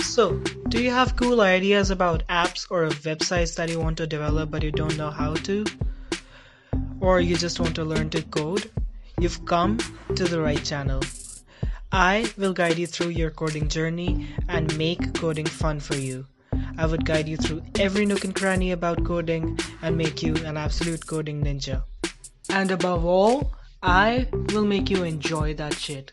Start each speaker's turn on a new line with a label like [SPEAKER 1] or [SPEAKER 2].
[SPEAKER 1] So, do you have cool ideas about apps or websites that you want to develop but you don't know how to? Or you just want to learn to code? You've come to the right channel. I will guide you through your coding journey and make coding fun for you. I would guide you through every nook and cranny about coding and make you an absolute coding ninja. And above all, I will make you enjoy that shit.